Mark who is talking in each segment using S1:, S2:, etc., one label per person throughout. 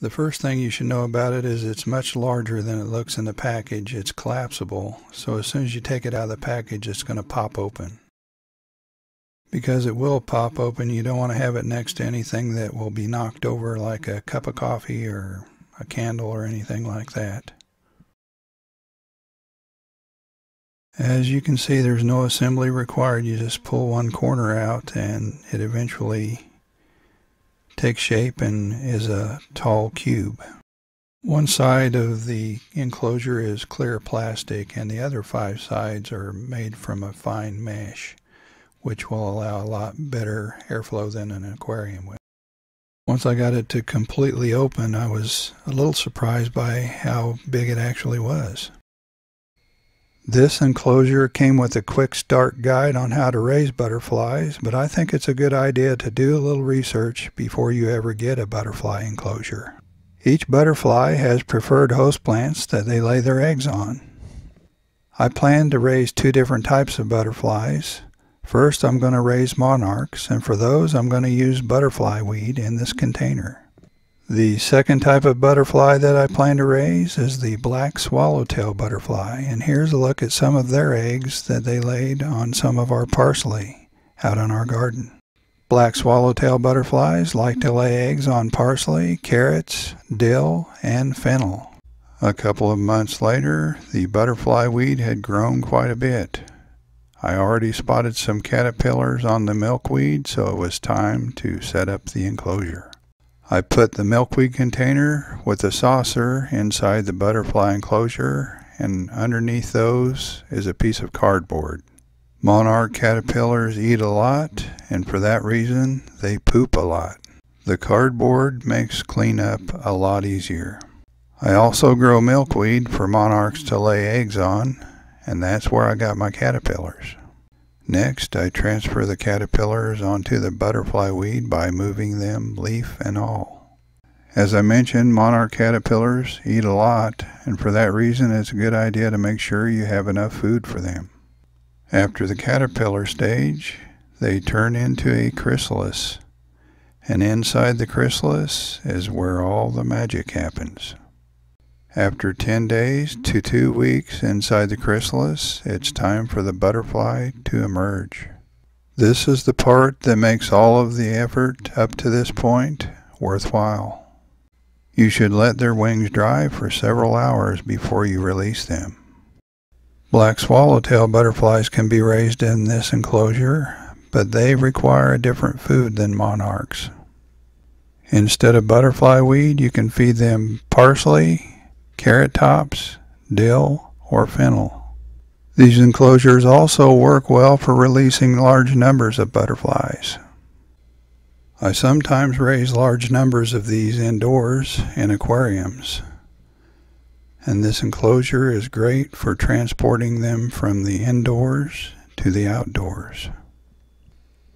S1: The first thing you should know about it is it's much larger than it looks in the package. It's collapsible, so as soon as you take it out of the package, it's going to pop open. Because it will pop open, you don't want to have it next to anything that will be knocked over, like a cup of coffee or a candle or anything like that. As you can see, there's no assembly required. You just pull one corner out and it eventually takes shape and is a tall cube. One side of the enclosure is clear plastic and the other five sides are made from a fine mesh, which will allow a lot better airflow than an aquarium will. Once I got it to completely open, I was a little surprised by how big it actually was. This enclosure came with a quick start guide on how to raise butterflies, but I think it's a good idea to do a little research before you ever get a butterfly enclosure. Each butterfly has preferred host plants that they lay their eggs on. I plan to raise two different types of butterflies. First, I'm going to raise monarchs, and for those, I'm going to use butterfly weed in this container. The second type of butterfly that I plan to raise is the black swallowtail butterfly, and here's a look at some of their eggs that they laid on some of our parsley out in our garden. Black swallowtail butterflies like to lay eggs on parsley, carrots, dill, and fennel. A couple of months later, the butterfly weed had grown quite a bit. I already spotted some caterpillars on the milkweed, so it was time to set up the enclosure. I put the milkweed container with the saucer inside the butterfly enclosure and underneath those is a piece of cardboard. Monarch caterpillars eat a lot and for that reason they poop a lot. The cardboard makes cleanup a lot easier. I also grow milkweed for monarchs to lay eggs on and that's where I got my caterpillars. Next, I transfer the caterpillars onto the butterfly weed by moving them leaf and all. As I mentioned, monarch caterpillars eat a lot, and for that reason it's a good idea to make sure you have enough food for them. After the caterpillar stage, they turn into a chrysalis, and inside the chrysalis is where all the magic happens. After 10 days to 2 weeks inside the chrysalis, it's time for the butterfly to emerge. This is the part that makes all of the effort up to this point worthwhile. You should let their wings dry for several hours before you release them. Black swallowtail butterflies can be raised in this enclosure, but they require a different food than monarchs. Instead of butterfly weed, you can feed them parsley, carrot tops, dill, or fennel. These enclosures also work well for releasing large numbers of butterflies. I sometimes raise large numbers of these indoors in aquariums, and this enclosure is great for transporting them from the indoors to the outdoors.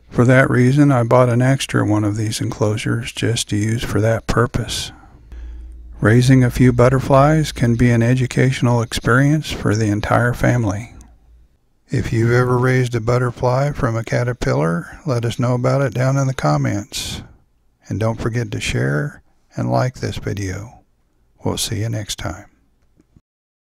S1: For that reason, I bought an extra one of these enclosures just to use for that purpose. Raising a few butterflies can be an educational experience for the entire family. If you've ever raised a butterfly from a caterpillar, let us know about it down in the comments. And don't forget to share and like this video. We'll see you next time.